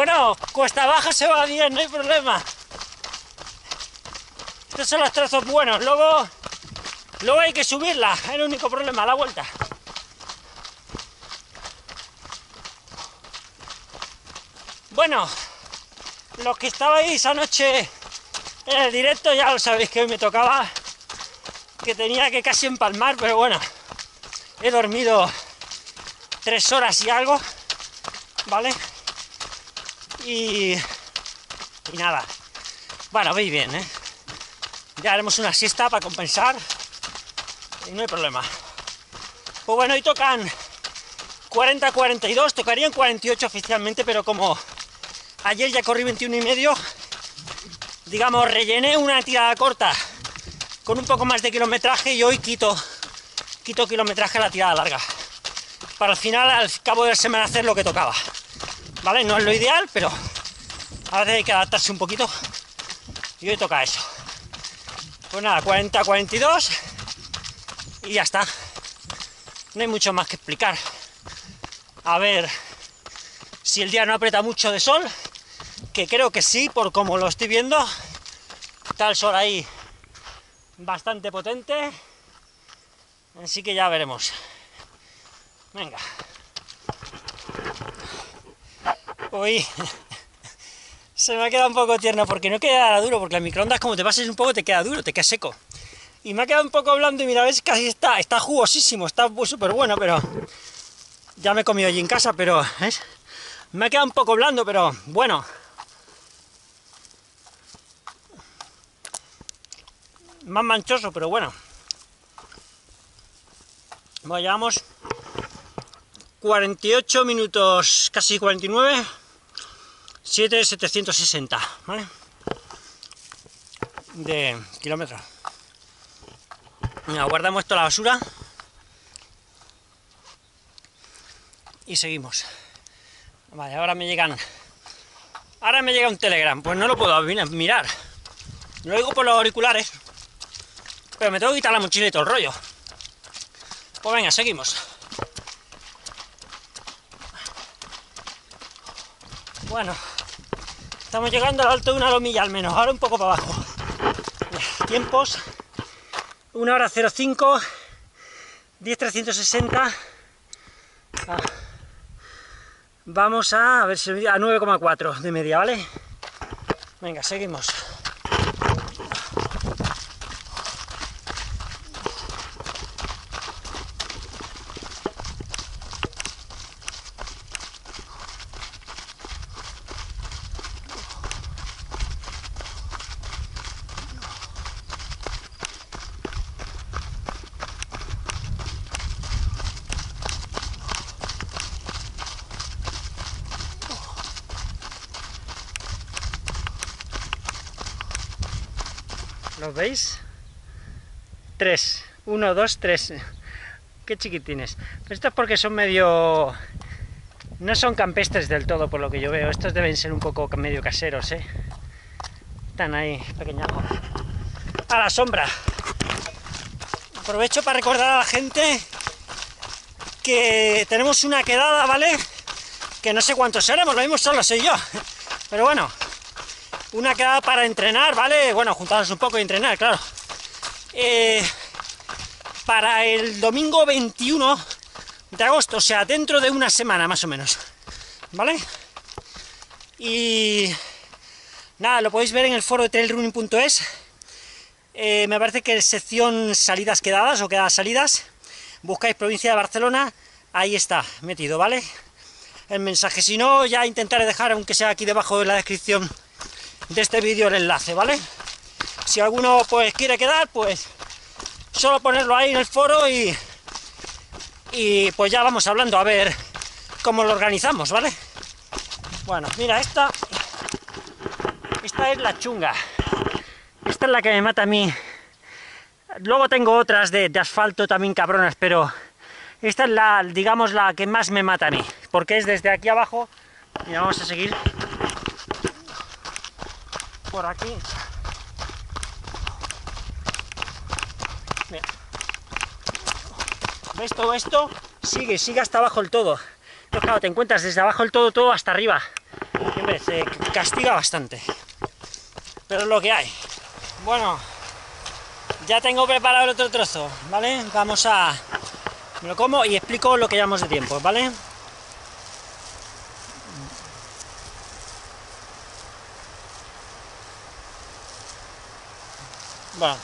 Bueno, cuesta abajo se va bien, no hay problema. Estos son los trozos buenos, luego, luego hay que subirla, es el único problema, la vuelta. Bueno, los que estabais anoche en el directo ya lo sabéis que hoy me tocaba que tenía que casi empalmar, pero bueno, he dormido tres horas y algo, ¿vale? Y, nada, bueno, veis bien, ¿eh? Ya haremos una siesta para compensar y no hay problema. Pues bueno, hoy tocan 40-42, tocarían 48 oficialmente, pero como ayer ya corrí 21 y medio, digamos, rellené una tirada corta con un poco más de kilometraje y hoy quito, quito kilometraje a la tirada larga. Para al final, al cabo de la semana, hacer lo que tocaba. ¿Vale? No es lo ideal, pero a hay que adaptarse un poquito. Y hoy toca eso. Pues nada, 40-42 y ya está. No hay mucho más que explicar. A ver si el día no aprieta mucho de sol, que creo que sí, por como lo estoy viendo. Está el sol ahí bastante potente. Así que ya veremos. Venga. Uy, se me ha quedado un poco tierno porque no queda duro, porque las microondas como te pases un poco te queda duro, te queda seco. Y me ha quedado un poco blando y mira, ves, casi está, está jugosísimo, está súper bueno, pero ya me he comido allí en casa, pero ¿ves? me ha quedado un poco blando, pero bueno. Más manchoso, pero bueno. Bueno, llevamos 48 minutos, casi 49, 7,760, ¿vale? De kilómetros. guardamos esto a la basura. Y seguimos. Vale, ahora me llegan... Ahora me llega un telegram, pues no lo puedo mirar. Lo oigo por los auriculares. Pero me tengo que quitar la mochila y todo el rollo. Pues venga, seguimos. Bueno, estamos llegando al alto de una lomilla al menos, ahora un poco para abajo. Tiempos, 1 hora 05, 10.360. Ah. Vamos a, ver si a 9,4 de media, ¿vale? Venga, seguimos. ¿Los veis? Tres. Uno, dos, tres. Qué chiquitines. esto es porque son medio... No son campestres del todo, por lo que yo veo. Estos deben ser un poco medio caseros, ¿eh? Están ahí, pequeñajos. A la sombra. Aprovecho para recordar a la gente que tenemos una quedada, ¿vale? Que no sé cuántos seremos, lo mismo solo soy yo. Pero bueno, una quedada para entrenar, ¿vale? Bueno, juntarnos un poco y entrenar, claro. Eh, para el domingo 21 de agosto, o sea, dentro de una semana más o menos, ¿vale? Y nada, lo podéis ver en el foro de trailrunning.es. Eh, me parece que es sección salidas quedadas o quedadas salidas. Buscáis provincia de Barcelona, ahí está metido, ¿vale? El mensaje. Si no, ya intentaré dejar, aunque sea aquí debajo de la descripción de este vídeo el enlace, ¿vale? Si alguno pues quiere quedar, pues solo ponerlo ahí en el foro y, y pues ya vamos hablando a ver cómo lo organizamos, ¿vale? Bueno, mira, esta, esta es la chunga. Esta es la que me mata a mí. Luego tengo otras de, de asfalto también cabronas, pero esta es la, digamos, la que más me mata a mí, porque es desde aquí abajo, y vamos a seguir por aquí. ¿Ves todo esto? Sigue, sigue hasta abajo el todo. Pero claro, te encuentras desde abajo el todo, todo hasta arriba. Se castiga bastante. Pero es lo que hay. Bueno, ya tengo preparado el otro trozo, ¿vale? Vamos a... Me lo como y explico lo que llevamos de tiempo, ¿vale? Bueno.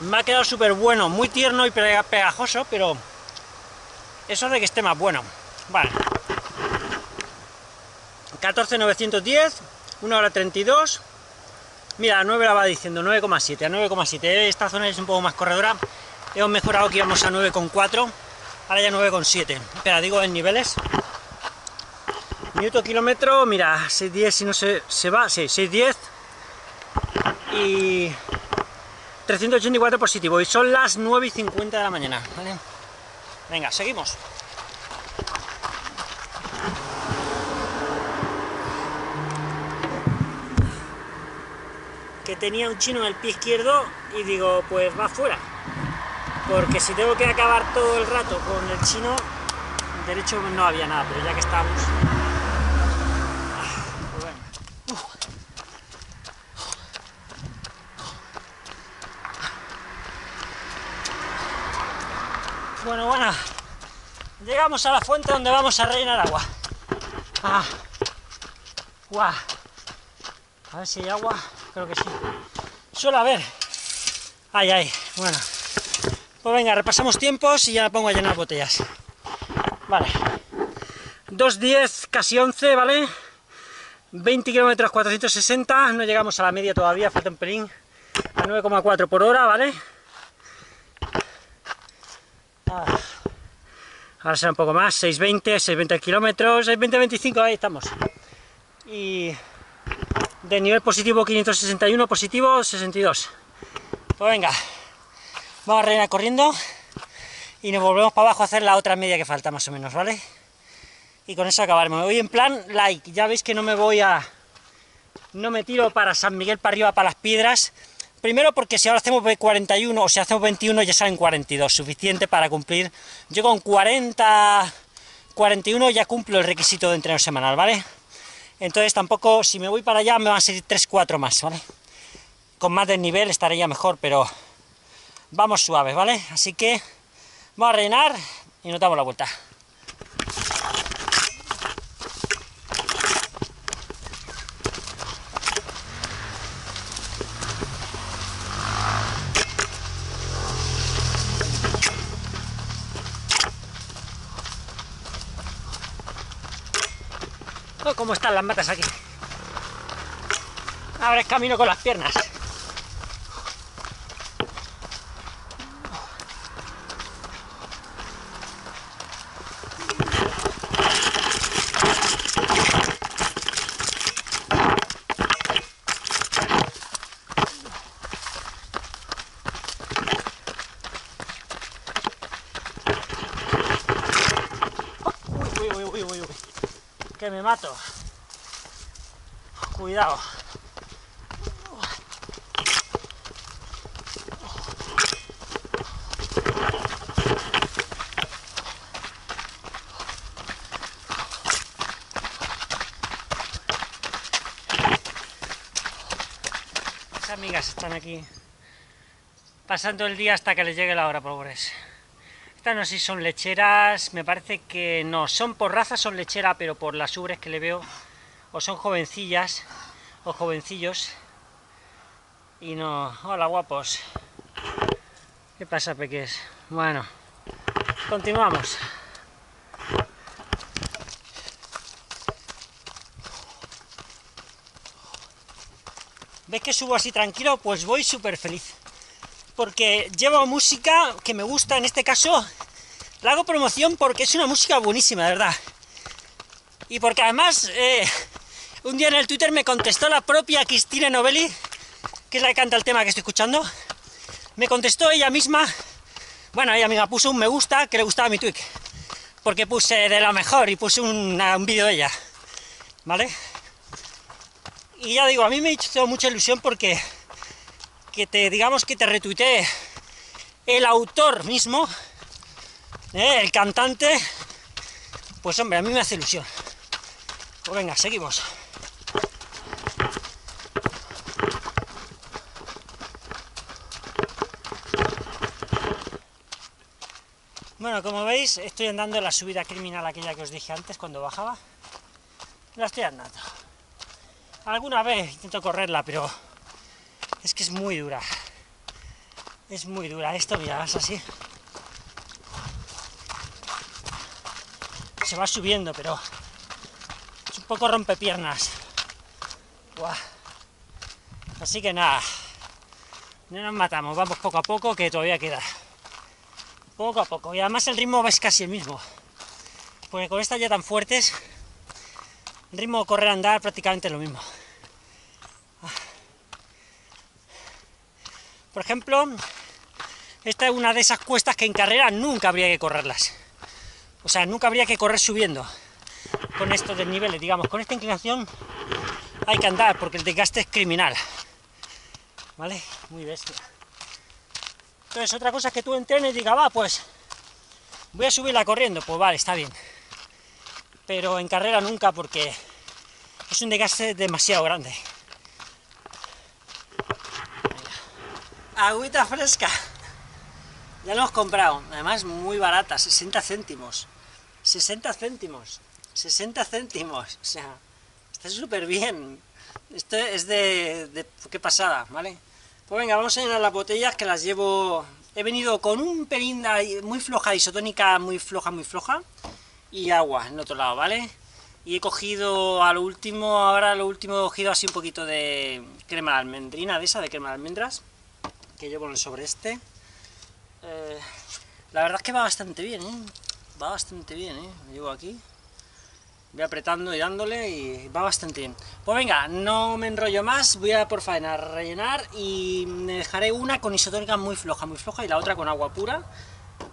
Me ha quedado súper bueno, muy tierno y pegajoso, pero... Eso de que esté más bueno. Vale. 14,910, 1 hora 32. Mira, a 9 la va diciendo, 9,7, a 9,7. Esta zona es un poco más corredora. Hemos mejorado que íbamos a 9,4, ahora ya 9,7. Espera, digo en niveles. Minuto kilómetro, mira, 6,10 si no se, se va, sí, 6,10 y 384 positivo. Y son las 9 y 50 de la mañana, ¿vale? Venga, seguimos. Que tenía un chino en el pie izquierdo y digo, pues va fuera. Porque si tengo que acabar todo el rato con el chino, derecho no había nada, pero ya que estamos... Bueno, bueno, llegamos a la fuente donde vamos a rellenar agua. Ah. A ver si hay agua, creo que sí. Suele haber. Ay, ay, bueno. Pues venga, repasamos tiempos y ya pongo a llenar botellas. Vale. 2.10, casi 11, ¿vale? 20 kilómetros 460, no llegamos a la media todavía, falta un pelín. A 9,4 por hora, ¿vale? Ah. Ahora será un poco más, 620, 620 kilómetros, 620, 25, ahí estamos. Y de nivel positivo 561, positivo 62. Pues venga, vamos a rellenar corriendo y nos volvemos para abajo a hacer la otra media que falta más o menos, ¿vale? Y con eso acabaremos. Voy en plan like, ya veis que no me voy a... No me tiro para San Miguel para arriba, para las piedras, Primero porque si ahora hacemos 41 o si hacemos 21 ya salen 42, suficiente para cumplir. Yo con 40, 41 ya cumplo el requisito de entreno semanal, ¿vale? Entonces tampoco, si me voy para allá me van a salir 3, 4 más, ¿vale? Con más desnivel estaré ya mejor, pero vamos suaves, ¿vale? Así que vamos a rellenar y nos damos la vuelta. Oh, ¿Cómo están las matas aquí? Ahora es camino con las piernas. que mato. Cuidado. Las amigas están aquí pasando el día hasta que les llegue la hora, pobres. No sé si son lecheras, me parece que no, son por raza, son lechera, pero por las ubres que le veo, o son jovencillas, o jovencillos, y no... Hola, guapos. ¿Qué pasa, peques? Bueno, continuamos. ¿Ves que subo así tranquilo? Pues voy súper feliz porque llevo música que me gusta, en este caso la hago promoción porque es una música buenísima, de verdad. Y porque además, eh, un día en el Twitter me contestó la propia Cristina Novelli, que es la que canta el tema que estoy escuchando, me contestó ella misma, bueno, ella misma puso un me gusta que le gustaba mi tweet, porque puse de lo mejor y puse un vídeo de ella, ¿vale? Y ya digo, a mí me hecho mucha ilusión porque que te, digamos, que te retuitee el autor mismo, ¿eh? el cantante, pues hombre, a mí me hace ilusión. Pues venga, seguimos. Bueno, como veis, estoy andando la subida criminal aquella que os dije antes cuando bajaba. La estoy andando. Alguna vez intento correrla, pero es que es muy dura. Es muy dura. Esto, mira, vas así. Se va subiendo, pero es un poco rompepiernas. Así que nada, no nos matamos, vamos poco a poco, que todavía queda. Poco a poco. Y además el ritmo es casi el mismo. Porque con estas ya tan fuertes, el ritmo correr-andar prácticamente lo mismo. Por ejemplo, esta es una de esas cuestas que en carrera nunca habría que correrlas. O sea, nunca habría que correr subiendo con estos desniveles, digamos. Con esta inclinación hay que andar porque el desgaste es criminal. ¿Vale? Muy bestia. Entonces, otra cosa es que tú entrenes y digas, va, pues voy a subirla corriendo. Pues vale, está bien. Pero en carrera nunca porque es un desgaste demasiado grande. Agüita fresca. Ya lo hemos comprado. Además, muy barata, 60 céntimos. 60 céntimos. 60 céntimos. O sea, está súper bien. Esto es de, qué pasada, ¿vale? Pues venga, vamos a llenar las botellas que las llevo... He venido con un pelín muy floja, isotónica muy floja, muy floja, y agua en otro lado, ¿vale? Y he cogido a lo último, ahora a lo último he cogido así un poquito de crema de almendrina, de esa, de crema de almendras, que llevo el sobre este. Eh, la verdad es que va bastante bien, ¿eh? Va bastante bien, ¿eh? Llevo aquí voy apretando y dándole y va bastante bien. Pues venga, no me enrollo más, voy a por faena rellenar y me dejaré una con isotónica muy floja, muy floja y la otra con agua pura.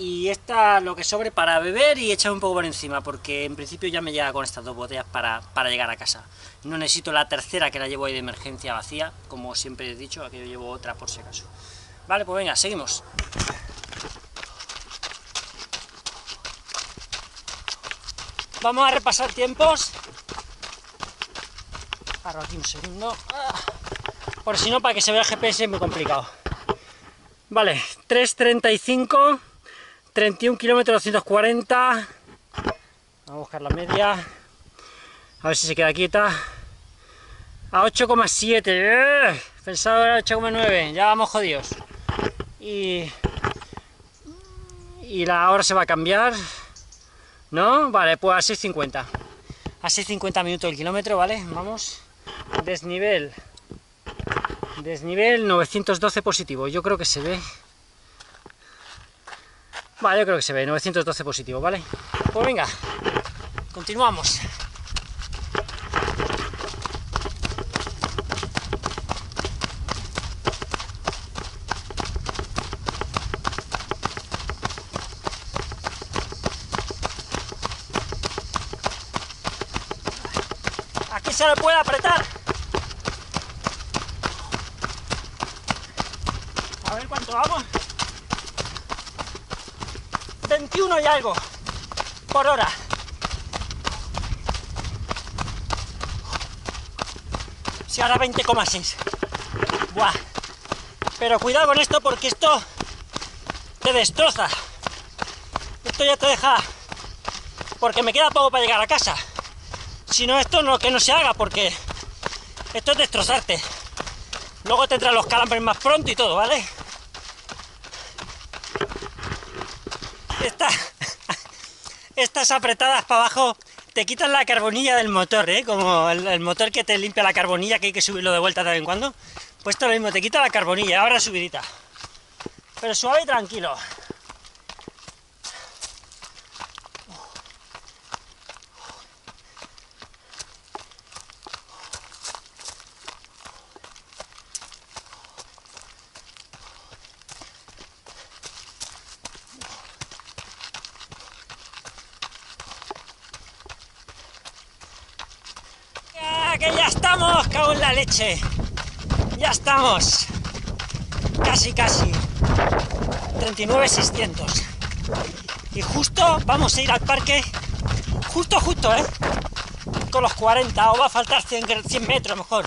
Y esta lo que sobre para beber y echar un poco por encima, porque en principio ya me llega con estas dos botellas para, para llegar a casa. No necesito la tercera que la llevo ahí de emergencia vacía, como siempre he dicho, aquí yo llevo otra por si acaso. Vale, pues venga, seguimos. Vamos a repasar tiempos. Paro aquí un segundo. Ah. Por si no, para que se vea el GPS es muy complicado. Vale, 3.35, 31 kilómetros 240. Vamos a buscar la media. A ver si se queda quieta. A 8,7. ¡Eh! Pensaba era 8,9. Ya vamos jodidos. Y, y la hora se va a cambiar. ¿No? Vale, pues a 6.50. A 6.50 minutos el kilómetro, ¿vale? Vamos. Desnivel. Desnivel 912 positivo. Yo creo que se ve. Vale, yo creo que se ve. 912 positivo, ¿vale? Pues venga. Continuamos. se le puede apretar. A ver cuánto vamos. 21 y algo por hora. Si ahora 20,6. Buah. Pero cuidado con esto porque esto te destroza. Esto ya te deja... Porque me queda poco para llegar a casa. Si no, esto no, que no se haga, porque esto es destrozarte. Luego tendrás los calambres más pronto y todo, ¿vale? Estas apretadas para abajo te quitan la carbonilla del motor, ¿eh? Como el, el, motor que te limpia la carbonilla, que hay que subirlo de vuelta de vez en cuando. Pues esto lo mismo, te quita la carbonilla, ahora subidita. Pero suave y tranquilo. Que ya estamos, cago en la leche. Ya estamos. Casi, casi. 39,600. Y justo vamos a ir al parque. Justo, justo, ¿eh? con los 40 o va a faltar 100, 100 metros mejor.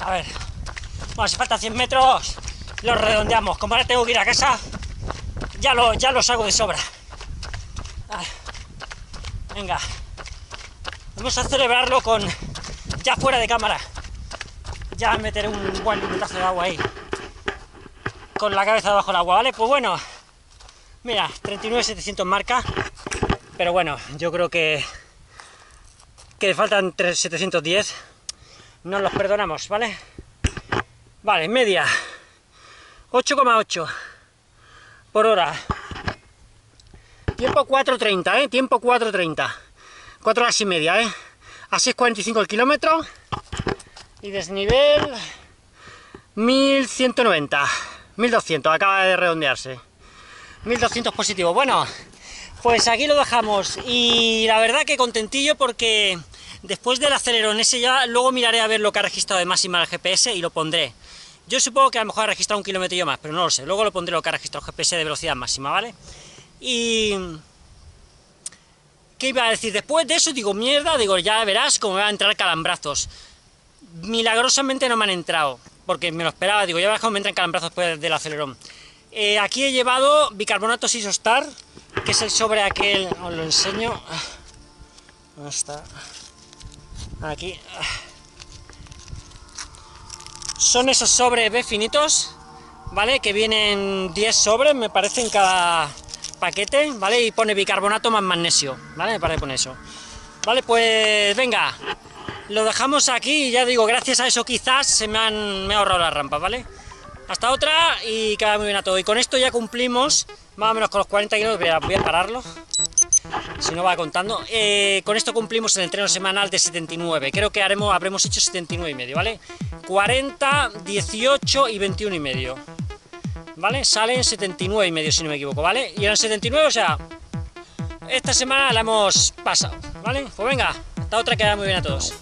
A ver, bueno, si faltan 100 metros, los redondeamos. Como ahora tengo que ir a casa, ya, lo, ya los hago de sobra. venga, vamos a celebrarlo con ya fuera de cámara. Ya meteré un buen limitazo de agua ahí. Con la cabeza debajo del agua, ¿vale? Pues bueno, mira, 39.700 marca. Pero bueno, yo creo que que faltan 710. Nos los perdonamos, ¿vale? Vale, media. 8,8 por hora. Tiempo 4.30, ¿eh? Tiempo 4.30. 4 horas y media, ¿eh? A 6.45 el kilómetro. Y desnivel 1190. 1200, acaba de redondearse. 1200 positivo. Bueno, pues aquí lo dejamos. Y la verdad que contentillo porque después del acelerón ese ya, luego miraré a ver lo que ha registrado de máxima el GPS y lo pondré. Yo supongo que a lo mejor ha registrado un kilómetro más, pero no lo sé. Luego lo pondré lo que ha registrado GPS de velocidad máxima, ¿vale? Y... ¿Qué iba a decir? Después de eso digo, mierda, digo, ya verás cómo me van a entrar calambrazos. Milagrosamente no me han entrado, porque me lo esperaba, digo, ya verás cómo me entran calambrazos después del acelerón. Eh, aquí he llevado bicarbonato Sisostar, que es el sobre aquel, os lo enseño. ¿Dónde está? Aquí. Son esos sobres B finitos, ¿vale? Que vienen 10 sobres, me parece, en cada paquete, ¿vale? Y pone bicarbonato más magnesio, ¿vale? Parece poner eso. Vale, pues venga, lo dejamos aquí y ya digo, gracias a eso quizás se me han me ahorrado las rampas, ¿vale? Hasta otra y que vaya muy bien a todo. Y con esto ya cumplimos más o menos con los 40 kilómetros, voy a, voy a pararlo si no va contando. Eh, con esto cumplimos el entreno semanal de 79. Creo que haremos, habremos hecho 79 y medio, ¿vale? 40, 18 y 21 y medio. ¿Vale? Salen 79 y medio, si no me equivoco, ¿vale? Y eran 79, o sea, esta semana la hemos pasado, ¿vale? Pues venga, hasta otra que vaya muy bien a todos.